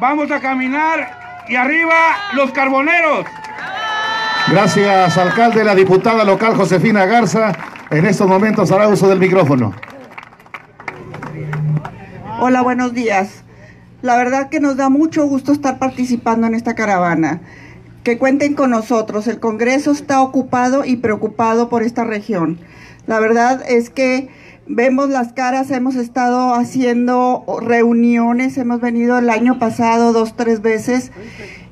Vamos a caminar y arriba los carboneros. Gracias, alcalde. La diputada local Josefina Garza en estos momentos hará uso del micrófono. Hola, buenos días. La verdad que nos da mucho gusto estar participando en esta caravana. Que cuenten con nosotros. El Congreso está ocupado y preocupado por esta región. La verdad es que vemos las caras, hemos estado haciendo reuniones, hemos venido el año pasado dos, tres veces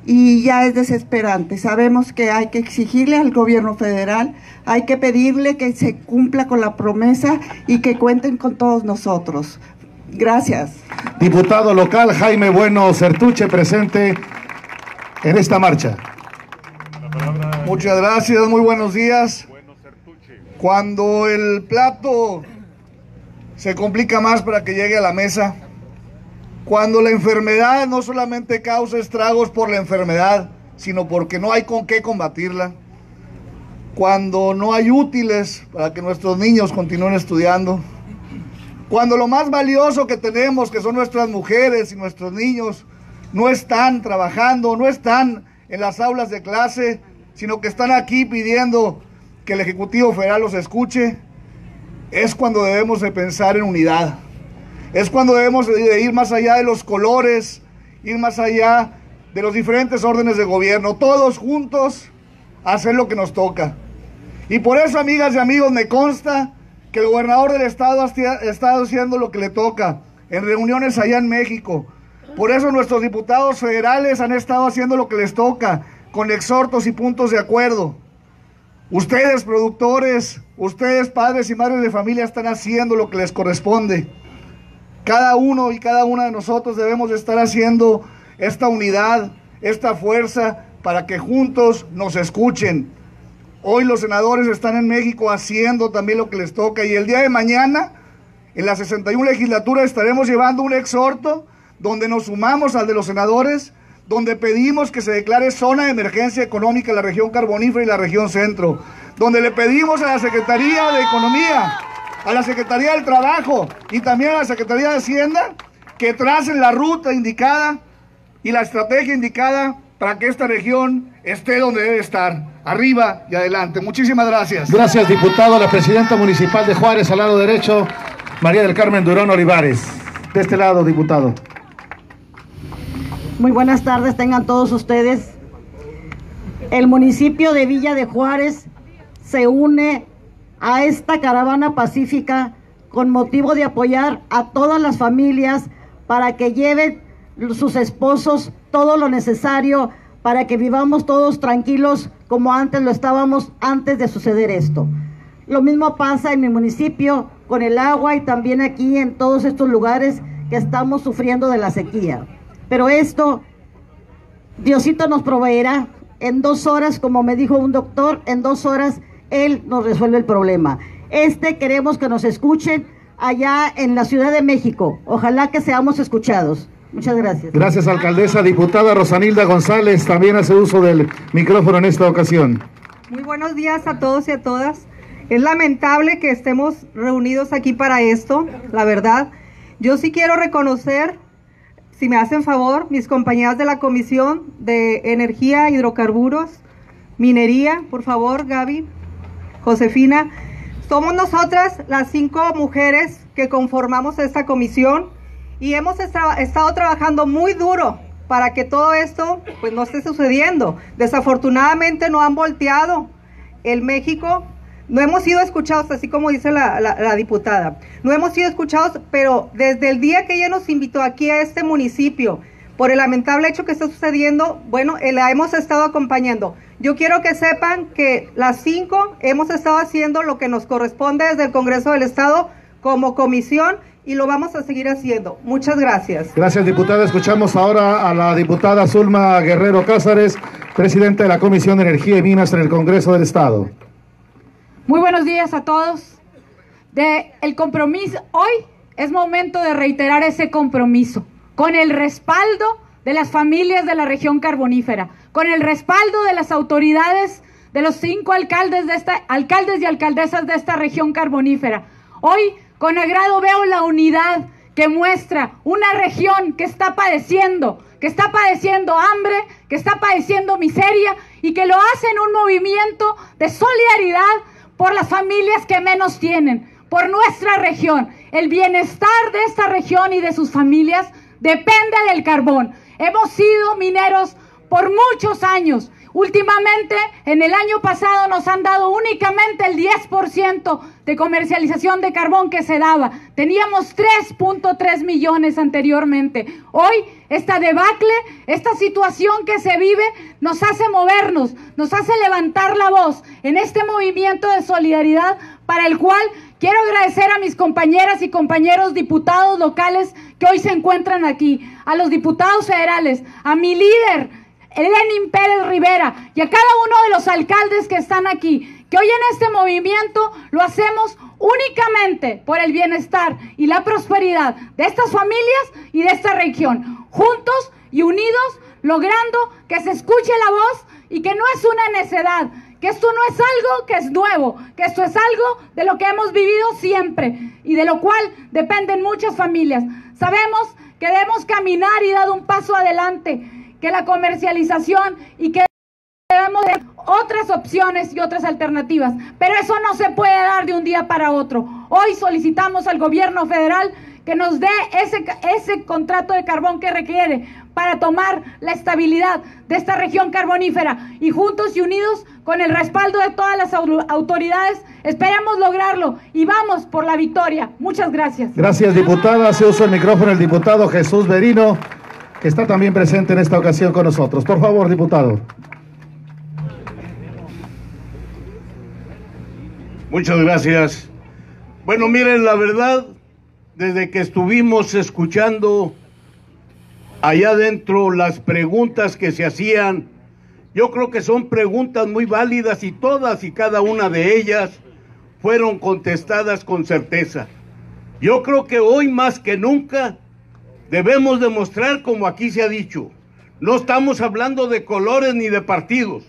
y ya es desesperante. Sabemos que hay que exigirle al gobierno federal, hay que pedirle que se cumpla con la promesa y que cuenten con todos nosotros. Gracias. Diputado local Jaime Bueno Certuche presente en esta marcha. Muchas gracias, muy buenos días. Cuando el plato se complica más para que llegue a la mesa, cuando la enfermedad no solamente causa estragos por la enfermedad, sino porque no hay con qué combatirla, cuando no hay útiles para que nuestros niños continúen estudiando, cuando lo más valioso que tenemos, que son nuestras mujeres y nuestros niños, no están trabajando, no están en las aulas de clase, sino que están aquí pidiendo que el Ejecutivo Federal los escuche, es cuando debemos de pensar en unidad. Es cuando debemos de ir más allá de los colores, ir más allá de los diferentes órdenes de gobierno, todos juntos hacer lo que nos toca. Y por eso, amigas y amigos, me consta que el gobernador del estado estado haciendo lo que le toca en reuniones allá en México. Por eso nuestros diputados federales han estado haciendo lo que les toca, con exhortos y puntos de acuerdo. Ustedes, productores, ustedes, padres y madres de familia, están haciendo lo que les corresponde. Cada uno y cada una de nosotros debemos estar haciendo esta unidad, esta fuerza, para que juntos nos escuchen, Hoy los senadores están en México haciendo también lo que les toca y el día de mañana, en la 61 legislatura, estaremos llevando un exhorto donde nos sumamos al de los senadores, donde pedimos que se declare zona de emergencia económica en la región carbonífera y la región centro, donde le pedimos a la Secretaría de Economía, a la Secretaría del Trabajo y también a la Secretaría de Hacienda que tracen la ruta indicada y la estrategia indicada para que esta región esté donde debe estar, arriba y adelante. Muchísimas gracias. Gracias, diputado. La presidenta municipal de Juárez, al lado derecho, María del Carmen Durón Olivares. De este lado, diputado. Muy buenas tardes, tengan todos ustedes. El municipio de Villa de Juárez se une a esta caravana pacífica con motivo de apoyar a todas las familias para que lleven sus esposos todo lo necesario para que vivamos todos tranquilos como antes lo estábamos antes de suceder esto. Lo mismo pasa en mi municipio con el agua y también aquí en todos estos lugares que estamos sufriendo de la sequía. Pero esto, Diosito nos proveerá. En dos horas, como me dijo un doctor, en dos horas Él nos resuelve el problema. Este queremos que nos escuchen allá en la Ciudad de México. Ojalá que seamos escuchados. Muchas gracias. Gracias, alcaldesa. Diputada Rosanilda González también hace uso del micrófono en esta ocasión. Muy buenos días a todos y a todas. Es lamentable que estemos reunidos aquí para esto, la verdad. Yo sí quiero reconocer, si me hacen favor, mis compañeras de la Comisión de Energía, Hidrocarburos, Minería, por favor, Gaby, Josefina. Somos nosotras las cinco mujeres que conformamos esta comisión y hemos estado trabajando muy duro para que todo esto pues no esté sucediendo. Desafortunadamente no han volteado el México, no hemos sido escuchados, así como dice la, diputada, no hemos sido escuchados, pero desde el día que ella nos invitó aquí a este municipio, por el lamentable hecho que está sucediendo, bueno, eh, la hemos estado acompañando. Yo quiero que sepan que las cinco hemos estado haciendo lo que nos corresponde desde el Congreso del Estado como comisión y lo vamos a seguir haciendo. Muchas gracias. Gracias, diputada. Escuchamos ahora a la diputada Zulma Guerrero Cázares, presidenta de la Comisión de Energía y Minas en el Congreso del Estado. Muy buenos días a todos. El compromiso, hoy es momento de reiterar ese compromiso con el respaldo de las familias de la región carbonífera, con el respaldo de las autoridades de los cinco alcaldes de esta alcaldes y alcaldesas de esta región carbonífera. Hoy con agrado veo la unidad que muestra una región que está padeciendo, que está padeciendo hambre, que está padeciendo miseria y que lo hace en un movimiento de solidaridad por las familias que menos tienen, por nuestra región. El bienestar de esta región y de sus familias depende del carbón. Hemos sido mineros por muchos años Últimamente, en el año pasado nos han dado únicamente el 10% de comercialización de carbón que se daba. Teníamos 3.3 millones anteriormente. Hoy, esta debacle, esta situación que se vive, nos hace movernos, nos hace levantar la voz en este movimiento de solidaridad para el cual quiero agradecer a mis compañeras y compañeros diputados locales que hoy se encuentran aquí, a los diputados federales, a mi líder, Lenin Pérez Rivera y a cada uno de los alcaldes que están aquí, que hoy en este movimiento lo hacemos únicamente por el bienestar y la prosperidad de estas familias y de esta región, juntos y unidos, logrando que se escuche la voz y que no es una necedad, que esto no es algo que es nuevo, que esto es algo de lo que hemos vivido siempre y de lo cual dependen muchas familias. Sabemos que debemos caminar y dar un paso adelante que la comercialización y que debemos de otras opciones y otras alternativas. Pero eso no se puede dar de un día para otro. Hoy solicitamos al gobierno federal que nos dé ese, ese contrato de carbón que requiere para tomar la estabilidad de esta región carbonífera y juntos y unidos con el respaldo de todas las autoridades esperemos lograrlo y vamos por la victoria. Muchas gracias. Gracias diputada. Se usa el micrófono el diputado Jesús Berino que está también presente en esta ocasión con nosotros. Por favor, diputado. Muchas gracias. Bueno, miren, la verdad, desde que estuvimos escuchando allá adentro las preguntas que se hacían, yo creo que son preguntas muy válidas y todas y cada una de ellas fueron contestadas con certeza. Yo creo que hoy más que nunca Debemos demostrar, como aquí se ha dicho, no estamos hablando de colores ni de partidos.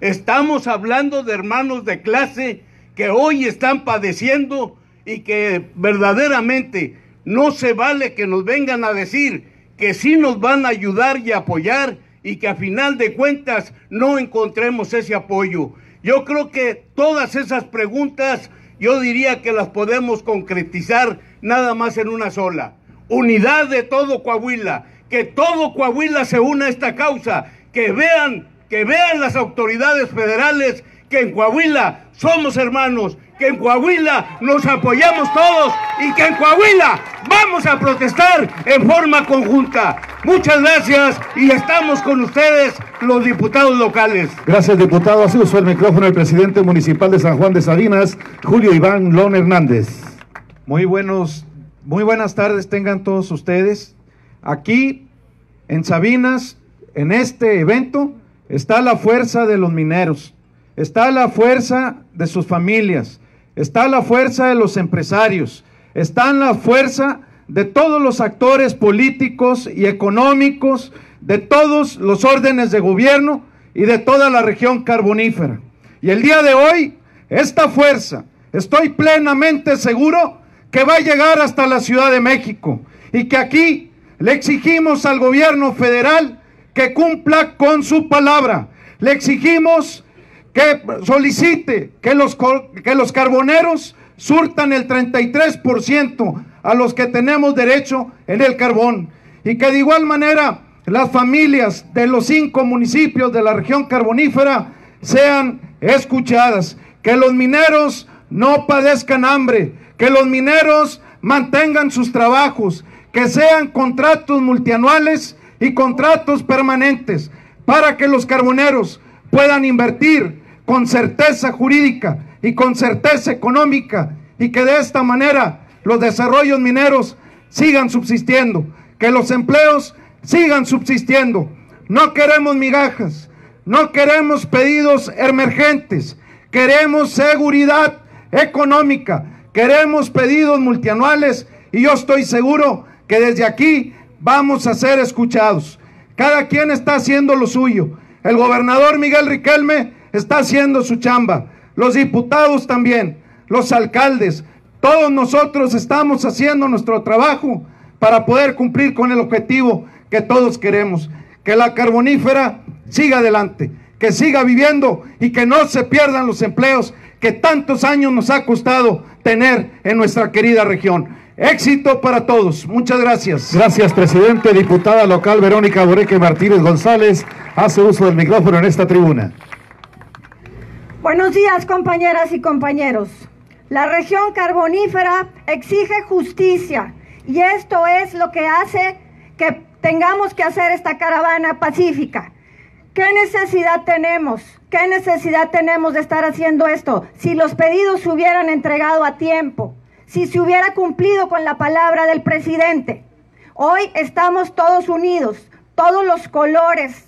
Estamos hablando de hermanos de clase que hoy están padeciendo y que verdaderamente no se vale que nos vengan a decir que sí nos van a ayudar y apoyar y que a final de cuentas no encontremos ese apoyo. Yo creo que todas esas preguntas yo diría que las podemos concretizar nada más en una sola unidad de todo Coahuila, que todo Coahuila se una a esta causa, que vean, que vean las autoridades federales que en Coahuila somos hermanos, que en Coahuila nos apoyamos todos y que en Coahuila vamos a protestar en forma conjunta. Muchas gracias y estamos con ustedes los diputados locales. Gracias diputado. Así usó el micrófono el presidente municipal de San Juan de Sabinas, Julio Iván Lón Hernández. Muy buenos muy buenas tardes tengan todos ustedes. Aquí en Sabinas, en este evento, está la fuerza de los mineros, está la fuerza de sus familias, está la fuerza de los empresarios, está la fuerza de todos los actores políticos y económicos, de todos los órdenes de gobierno y de toda la región carbonífera. Y el día de hoy, esta fuerza, estoy plenamente seguro, que va a llegar hasta la Ciudad de México y que aquí le exigimos al gobierno federal que cumpla con su palabra. Le exigimos que solicite que los, que los carboneros surtan el 33% a los que tenemos derecho en el carbón y que de igual manera las familias de los cinco municipios de la región carbonífera sean escuchadas, que los mineros no padezcan hambre, que los mineros mantengan sus trabajos, que sean contratos multianuales y contratos permanentes, para que los carboneros puedan invertir con certeza jurídica y con certeza económica y que de esta manera los desarrollos mineros sigan subsistiendo, que los empleos sigan subsistiendo. No queremos migajas, no queremos pedidos emergentes, queremos seguridad económica, Queremos pedidos multianuales y yo estoy seguro que desde aquí vamos a ser escuchados. Cada quien está haciendo lo suyo. El gobernador Miguel Riquelme está haciendo su chamba. Los diputados también. Los alcaldes. Todos nosotros estamos haciendo nuestro trabajo para poder cumplir con el objetivo que todos queremos, que la carbonífera siga adelante, que siga viviendo y que no se pierdan los empleos que tantos años nos ha costado tener en nuestra querida región. Éxito para todos. Muchas gracias. Gracias, presidente. Diputada local Verónica Boreque Martínez González hace uso del micrófono en esta tribuna. Buenos días, compañeras y compañeros. La región carbonífera exige justicia y esto es lo que hace que tengamos que hacer esta caravana pacífica. ¿Qué necesidad tenemos? ¿Qué necesidad tenemos de estar haciendo esto? Si los pedidos se hubieran entregado a tiempo, si se hubiera cumplido con la palabra del presidente. Hoy estamos todos unidos, todos los colores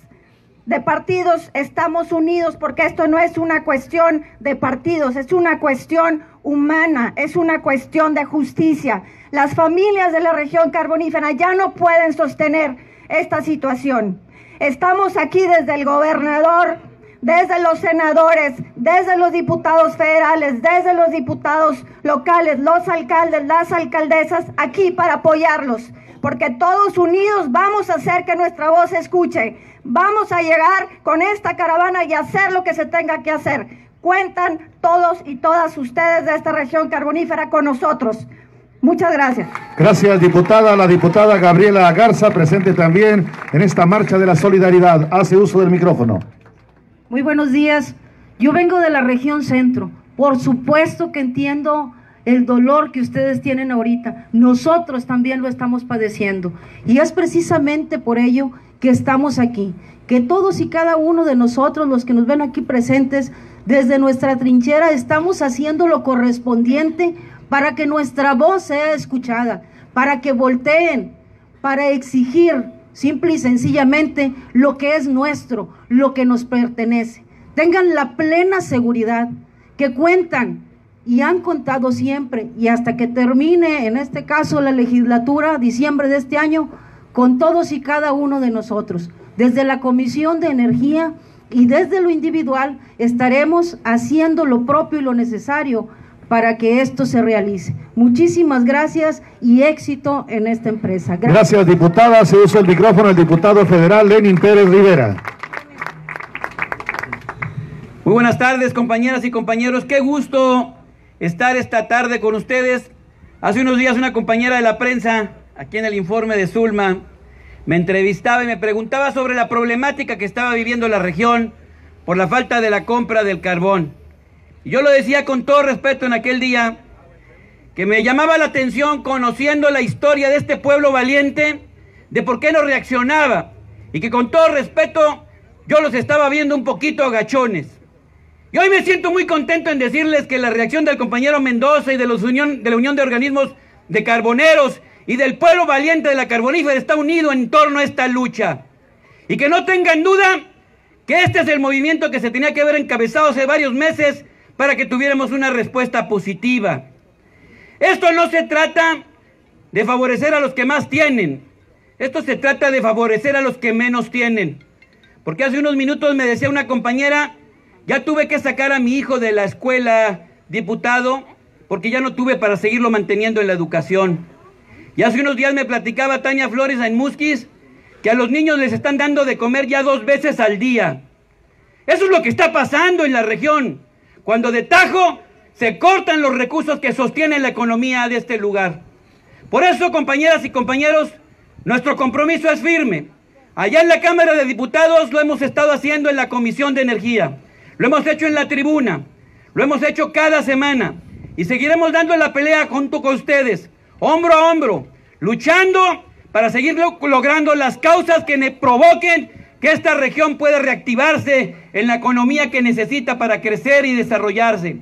de partidos estamos unidos porque esto no es una cuestión de partidos, es una cuestión humana, es una cuestión de justicia. Las familias de la región carbonífera ya no pueden sostener esta situación. Estamos aquí desde el gobernador, desde los senadores, desde los diputados federales, desde los diputados locales, los alcaldes, las alcaldesas, aquí para apoyarlos, porque todos unidos vamos a hacer que nuestra voz se escuche. Vamos a llegar con esta caravana y hacer lo que se tenga que hacer. Cuentan todos y todas ustedes de esta región carbonífera con nosotros. Muchas gracias. Gracias, diputada. La diputada Gabriela Garza, presente también en esta marcha de la solidaridad. Hace uso del micrófono. Muy buenos días. Yo vengo de la región centro. Por supuesto que entiendo el dolor que ustedes tienen ahorita. Nosotros también lo estamos padeciendo. Y es precisamente por ello que estamos aquí. Que todos y cada uno de nosotros, los que nos ven aquí presentes, desde nuestra trinchera, estamos haciendo lo correspondiente para que nuestra voz sea escuchada, para que volteen, para exigir simple y sencillamente lo que es nuestro, lo que nos pertenece. Tengan la plena seguridad que cuentan y han contado siempre y hasta que termine, en este caso, la legislatura, diciembre de este año, con todos y cada uno de nosotros. Desde la Comisión de Energía y desde lo individual estaremos haciendo lo propio y lo necesario para que esto se realice. Muchísimas gracias y éxito en esta empresa. Gracias, diputada. Se usa el micrófono el diputado federal Lenin Pérez Rivera. Muy buenas tardes, compañeras y compañeros. Qué gusto estar esta tarde con ustedes. Hace unos días una compañera de la prensa, aquí en el informe de Zulma, me entrevistaba y me preguntaba sobre la problemática que estaba viviendo la región por la falta de la compra del carbón. Yo lo decía con todo respeto en aquel día, que me llamaba la atención conociendo la historia de este pueblo valiente, de por qué no reaccionaba, y que con todo respeto yo los estaba viendo un poquito agachones. Y hoy me siento muy contento en decirles que la reacción del compañero Mendoza y de, los de la Unión de Organismos de Carboneros y del pueblo valiente de la carbonífera está unido en torno a esta lucha. Y que no tengan duda que este es el movimiento que se tenía que haber encabezado hace varios meses para que tuviéramos una respuesta positiva. Esto no se trata de favorecer a los que más tienen, esto se trata de favorecer a los que menos tienen. Porque hace unos minutos me decía una compañera, ya tuve que sacar a mi hijo de la escuela, diputado, porque ya no tuve para seguirlo manteniendo en la educación. Y hace unos días me platicaba Tania Flores en Musquis que a los niños les están dando de comer ya dos veces al día. Eso es lo que está pasando en la región cuando de tajo se cortan los recursos que sostienen la economía de este lugar. Por eso, compañeras y compañeros, nuestro compromiso es firme. Allá en la Cámara de Diputados lo hemos estado haciendo en la Comisión de Energía, lo hemos hecho en la tribuna, lo hemos hecho cada semana y seguiremos dando la pelea junto con ustedes, hombro a hombro, luchando para seguir logrando las causas que provoquen que esta región pueda reactivarse en la economía que necesita para crecer y desarrollarse.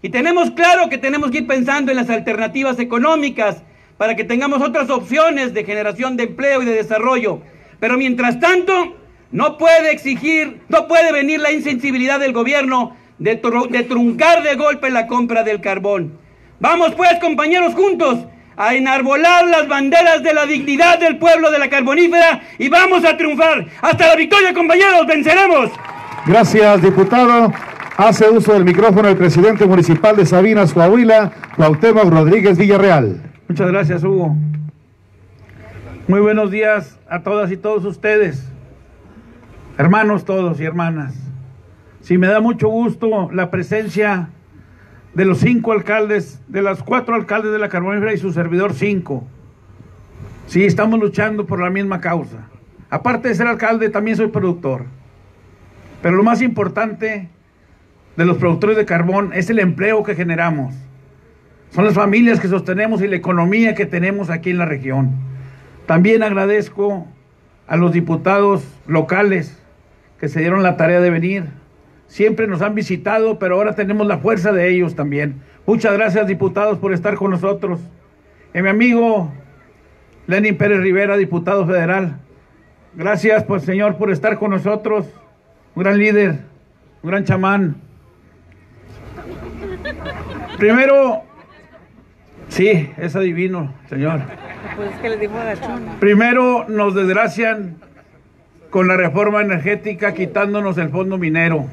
Y tenemos claro que tenemos que ir pensando en las alternativas económicas para que tengamos otras opciones de generación de empleo y de desarrollo. Pero mientras tanto, no puede exigir, no puede venir la insensibilidad del gobierno de, de truncar de golpe la compra del carbón. Vamos pues, compañeros, juntos a enarbolar las banderas de la dignidad del pueblo de la carbonífera y vamos a triunfar. Hasta la victoria, compañeros, venceremos. Gracias, diputado. Hace uso del micrófono el presidente municipal de Sabinas, Coahuila, Cuauhtémoc Rodríguez Villarreal. Muchas gracias, Hugo. Muy buenos días a todas y todos ustedes, hermanos todos y hermanas. Sí, me da mucho gusto la presencia de los cinco alcaldes, de las cuatro alcaldes de la Carbonífera y su servidor cinco. Sí, estamos luchando por la misma causa. Aparte de ser alcalde, también soy productor. Pero lo más importante de los productores de carbón es el empleo que generamos. Son las familias que sostenemos y la economía que tenemos aquí en la región. También agradezco a los diputados locales que se dieron la tarea de venir. Siempre nos han visitado, pero ahora tenemos la fuerza de ellos también. Muchas gracias, diputados, por estar con nosotros. Y mi amigo Lenin Pérez Rivera, diputado federal. Gracias, pues, señor, por estar con nosotros. Un gran líder, un gran chamán. Primero, sí, es adivino, señor. Pues es que dijo Primero nos desgracian con la reforma energética quitándonos el fondo minero.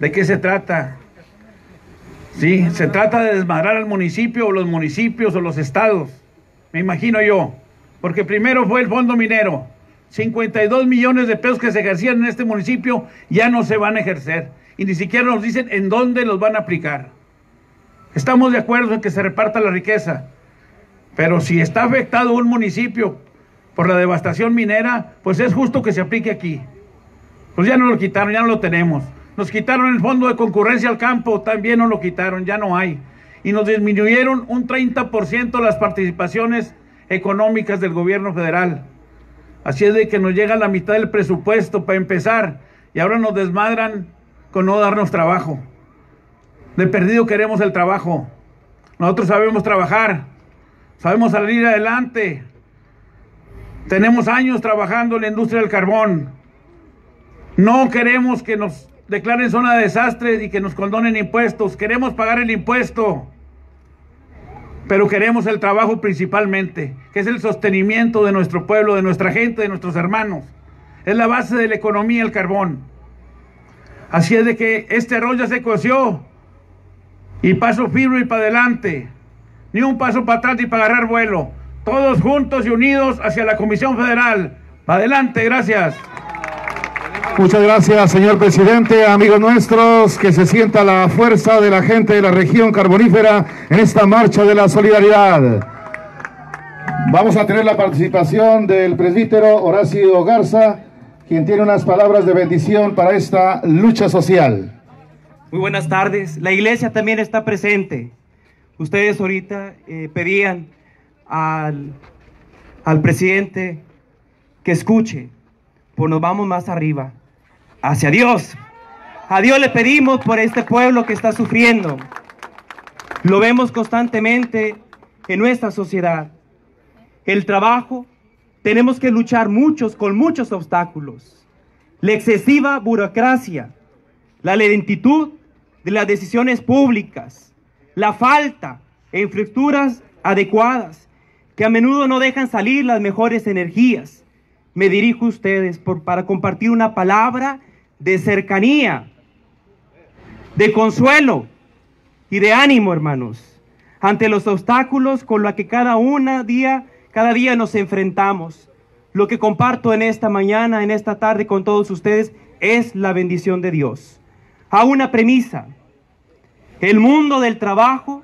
¿De qué se trata? Sí, se trata de desmadrar al municipio o los municipios o los estados. Me imagino yo. Porque primero fue el fondo minero. 52 millones de pesos que se ejercían en este municipio ya no se van a ejercer. Y ni siquiera nos dicen en dónde los van a aplicar. Estamos de acuerdo en que se reparta la riqueza. Pero si está afectado un municipio por la devastación minera, pues es justo que se aplique aquí. Pues ya no lo quitaron, ya no lo tenemos. Nos quitaron el fondo de concurrencia al campo, también nos lo quitaron, ya no hay. Y nos disminuyeron un 30% las participaciones económicas del gobierno federal. Así es de que nos llega la mitad del presupuesto para empezar y ahora nos desmadran con no darnos trabajo. De perdido queremos el trabajo. Nosotros sabemos trabajar, sabemos salir adelante. Tenemos años trabajando en la industria del carbón. No queremos que nos declaren zona de desastre y que nos condonen impuestos. Queremos pagar el impuesto. Pero queremos el trabajo principalmente, que es el sostenimiento de nuestro pueblo, de nuestra gente, de nuestros hermanos. Es la base de la economía el carbón. Así es de que este rol ya se coció. Y paso firme y para adelante. Ni un paso para atrás ni para agarrar vuelo. Todos juntos y unidos hacia la Comisión Federal. Para adelante, gracias. Muchas gracias, señor presidente. Amigos nuestros, que se sienta la fuerza de la gente de la región carbonífera en esta marcha de la solidaridad. Vamos a tener la participación del presbítero Horacio Garza, quien tiene unas palabras de bendición para esta lucha social. Muy buenas tardes. La iglesia también está presente. Ustedes ahorita eh, pedían al, al presidente que escuche, pues nos vamos más arriba hacia Dios. A Dios le pedimos por este pueblo que está sufriendo. Lo vemos constantemente en nuestra sociedad. El trabajo, tenemos que luchar muchos con muchos obstáculos. La excesiva burocracia, la lentitud de las decisiones públicas, la falta de infraestructuras adecuadas que a menudo no dejan salir las mejores energías. Me dirijo a ustedes por, para compartir una palabra de cercanía, de consuelo y de ánimo, hermanos, ante los obstáculos con los que cada una día, cada día nos enfrentamos. Lo que comparto en esta mañana, en esta tarde con todos ustedes es la bendición de Dios. A una premisa. El mundo del trabajo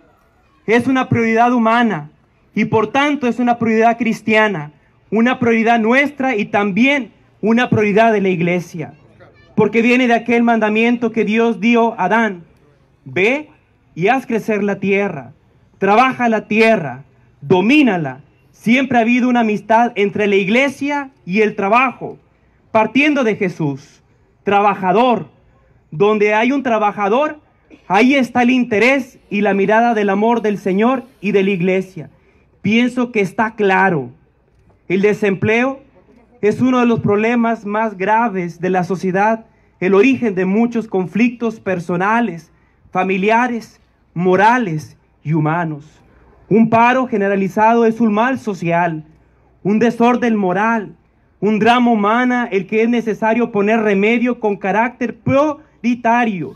es una prioridad humana y por tanto es una prioridad cristiana, una prioridad nuestra y también una prioridad de la iglesia porque viene de aquel mandamiento que Dios dio a Adán. Ve y haz crecer la tierra, trabaja la tierra, domínala. Siempre ha habido una amistad entre la iglesia y el trabajo, partiendo de Jesús, trabajador. Donde hay un trabajador, ahí está el interés y la mirada del amor del Señor y de la iglesia. Pienso que está claro. El desempleo es uno de los problemas más graves de la sociedad, el origen de muchos conflictos personales, familiares, morales y humanos. Un paro generalizado es un mal social, un desorden moral, un drama humano el que es necesario poner remedio con carácter prioritario.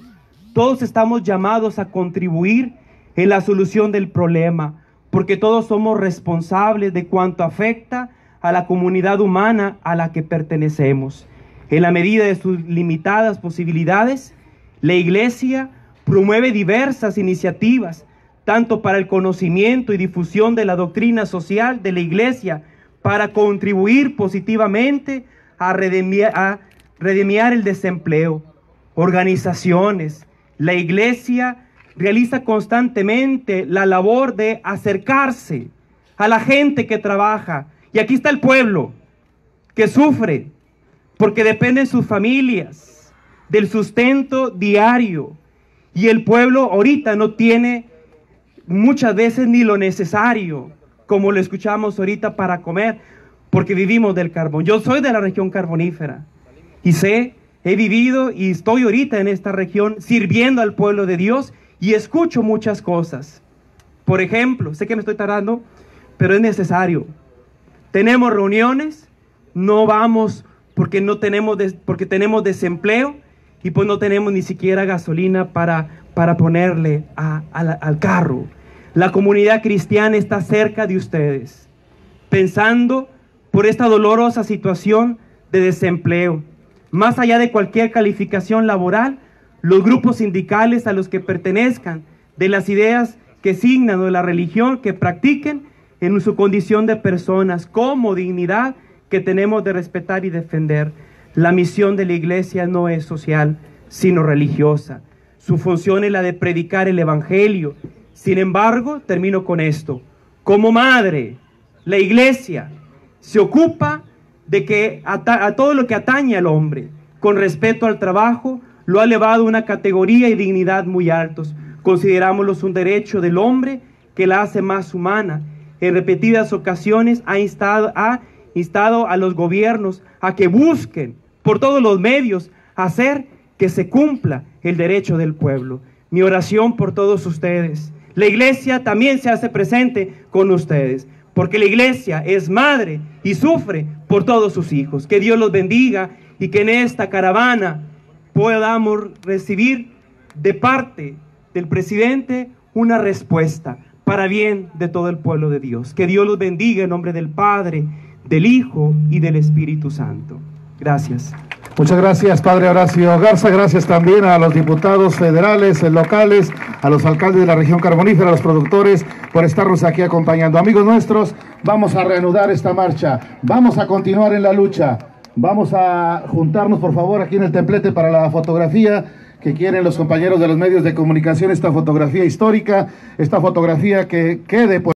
Todos estamos llamados a contribuir en la solución del problema, porque todos somos responsables de cuanto afecta a la comunidad humana a la que pertenecemos. En la medida de sus limitadas posibilidades, la Iglesia promueve diversas iniciativas, tanto para el conocimiento y difusión de la doctrina social de la Iglesia, para contribuir positivamente a redimiar, a redimiar el desempleo. Organizaciones, la Iglesia realiza constantemente la labor de acercarse a la gente que trabaja. Y aquí está el pueblo que sufre porque dependen sus familias del sustento diario. Y el pueblo ahorita no tiene muchas veces ni lo necesario, como lo escuchamos ahorita para comer, porque vivimos del carbón. Yo soy de la región carbonífera y sé, he vivido y estoy ahorita en esta región sirviendo al pueblo de Dios y escucho muchas cosas. Por ejemplo, sé que me estoy tardando, pero es necesario. Tenemos reuniones, no vamos porque no tenemos porque tenemos desempleo y pues no tenemos ni siquiera gasolina para, para ponerle al carro. La comunidad cristiana está cerca de ustedes, pensando por esta dolorosa situación de desempleo. Más allá de cualquier calificación laboral, los grupos sindicales a los que pertenezcan, de las ideas que signan o de la religión que practiquen en su condición de personas, como dignidad que tenemos de respetar y defender. La misión de la iglesia no es social, sino religiosa. Su función es la de predicar el Evangelio. Sin embargo, termino con esto. Como madre, la iglesia se ocupa de que a, todo lo que atañe al hombre, con respeto al trabajo, lo ha elevado a una categoría y dignidad muy altos. Considerámoslos un derecho del hombre que la hace más humana. En repetidas ocasiones ha instado, ha instado a los gobiernos a que busquen por todos los medios hacer que se cumpla el derecho del pueblo. Mi oración por todos ustedes. La iglesia también se hace presente con ustedes, porque la iglesia es madre y sufre por todos sus hijos. Que Dios los bendiga y que en esta caravana podamos recibir de parte del presidente una respuesta para bien de todo el pueblo de Dios. Que Dios los bendiga en nombre del Padre, del Hijo y del Espíritu Santo. Gracias. Muchas gracias, Padre Horacio Garza. Gracias también a los diputados federales, locales, a los alcaldes de la región carbonífera, a los productores, por estarnos aquí acompañando. Amigos nuestros, vamos a reanudar esta marcha. Vamos a continuar en la lucha. Vamos a juntarnos, por favor, aquí en el templete para la fotografía que quieren los compañeros de los medios de comunicación, esta fotografía histórica, esta fotografía que quede...